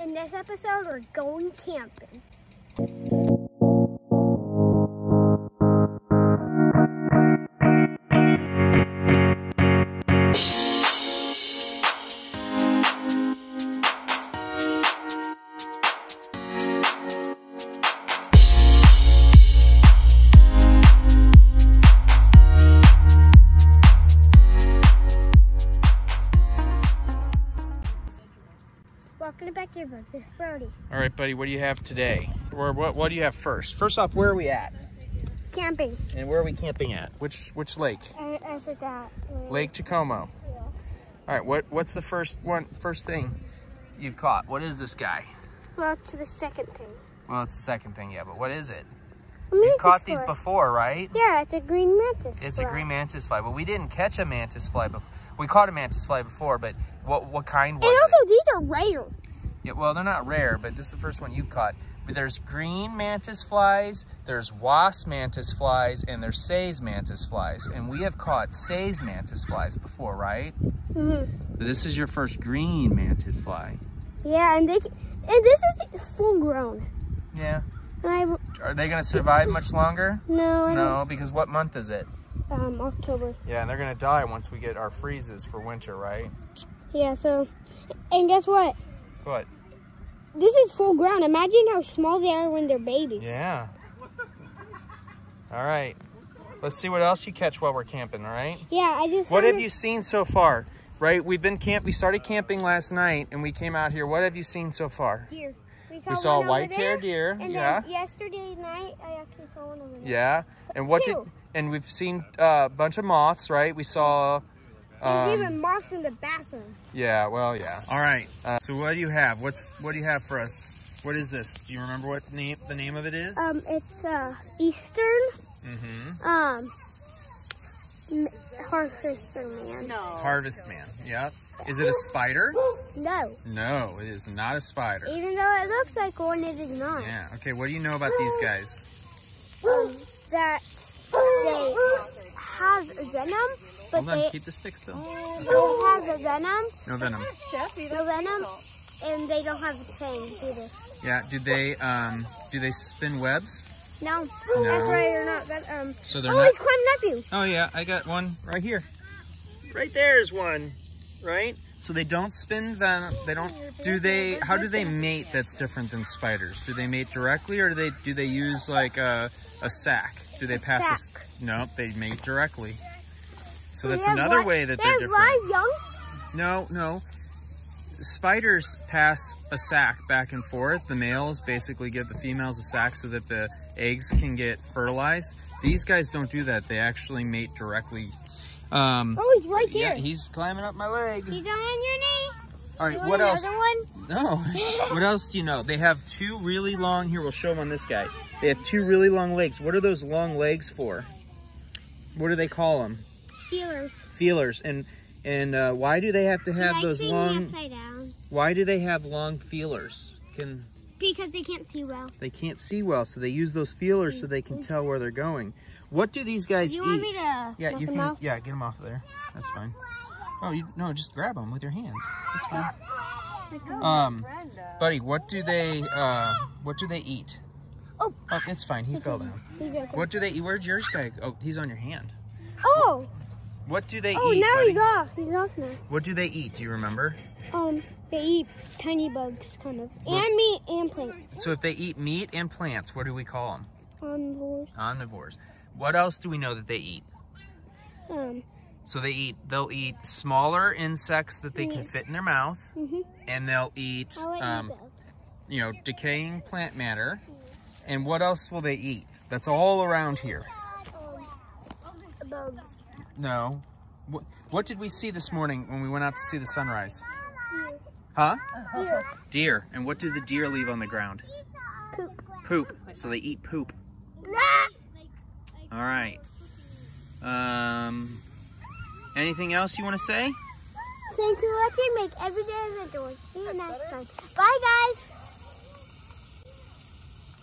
In this episode, we're going camping. Welcome to Backyard Bugs. It's Brody. All right, buddy, what do you have today? Or what, what do you have first? First off, where are we at? Camping. And where are we camping at? Which which lake? I, I forgot. Lake Jacomo. Yeah. All right, what what's the first one first thing you've caught? What is this guy? Well, to the second thing. Well, it's the second thing, yeah, but what is it? You've caught these fly. before, right? Yeah, it's a green mantis. It's a green mantis fly, but we didn't catch a mantis fly before. We caught a mantis fly before, but what what kind And was it? also, these are rare. Yeah, well, they're not rare, but this is the first one you've caught. But there's green mantis flies, there's wasp mantis flies, and there's Say's mantis flies. And we have caught Say's mantis flies before, right? hmm this is your first green mantis fly. Yeah, and they and this is full grown. Yeah. I Are they going to survive much longer? no, No, because what month is it? um October. Yeah, and they're going to die once we get our freezes for winter, right? Yeah, so and guess what? What? This is full grown. Imagine how small they are when they're babies. Yeah. All right. Let's see what else you catch while we're camping, all right? Yeah, I just What have you seen so far? Right, we've been camp. We started camping last night, and we came out here. What have you seen so far? deer. We We saw over white-tailed deer. And Yeah, yesterday night, I actually saw one over there. yeah. And what did? And we've seen uh, a bunch of moths. Right, we saw. There's Um, even moths in the bathroom. yeah, well, yeah. All right. Uh, so what do you have? What's what do you have for us? What is this? Do you remember what name the name of it is? Um, it's uh Eastern mm-hmm. um m- Harvester Man. No. Harvest man. Yep. Is it a spider? No, No, it is not a spider. even though it looks like one, it is not. Yeah. Okay. What do you know about these guys? Um, that they have venom, but Hold on. they Keep the stick still. they have venom, No venom. The venom, and they don't have the thing either. Yeah. Do they um do they spin webs? No, No. that's right. They're not. That, um. So they're oh, not. it's climbing up you. Oh yeah, I got one right here. Right there's one. Right? So they don't spin venom. They don't. Do they? How do they mate? That's different than spiders. Do they mate directly, or do they do they use like a a sack? Do they pass a? s- sack. No, they mate directly. So that's another way that they they're have different. live young. No, no. Spiders pass a sack back and forth. The males basically give the females a sack so that the eggs can get fertilized. These guys don't do that. They actually mate directly. Um, Oh, he's right here. yeah, he's climbing up my leg. He's on your knee. All right, what else? No. what else do you know? They have two really long. Here, we'll show them on this guy. They have two really long legs. What are those long legs for? What do they call them? Feelers. Feelers. And and uh, why do they have to have those long? Upside down. Why do they have long feelers? Can Because they can't see well. they can't see well, so they use those feelers so they can tell where they're going. What do these guys Do you eat? want me to yeah, you can. Yeah, get them off of there. That's fine. Oh, you no, just grab them with your hands. That's fine. Um, buddy, what do they? Uh, what do they eat? Oh. oh, it's fine. He fell down. He's right there. What do they eat? Where's yours bag? Oh, he's on your hand. Oh, What do they oh, eat? Oh, now buddy? he's off. He's off now. What do they eat? Do you remember? Um, they eat tiny bugs, kind of, What? and meat and plants. So if they eat meat and plants, what do we call them? Omnivores. Omnivores. What else do we know that they eat? Um, So they eat, they'll eat smaller insects that they can fit in their mouth, mhm. and they'll eat, um, you know, decaying plant matter. And what else will they eat? That's all around here. Um. No. What, what did we see this morning when we went out to see the sunrise? Huh? Deer. Deer. And what do the deer leave on the ground? Poop. Poop. So they eat poop. All right. Um, anything else you want to say? Thanks for watching. Make every day of the door. See you next time. Bye, guys.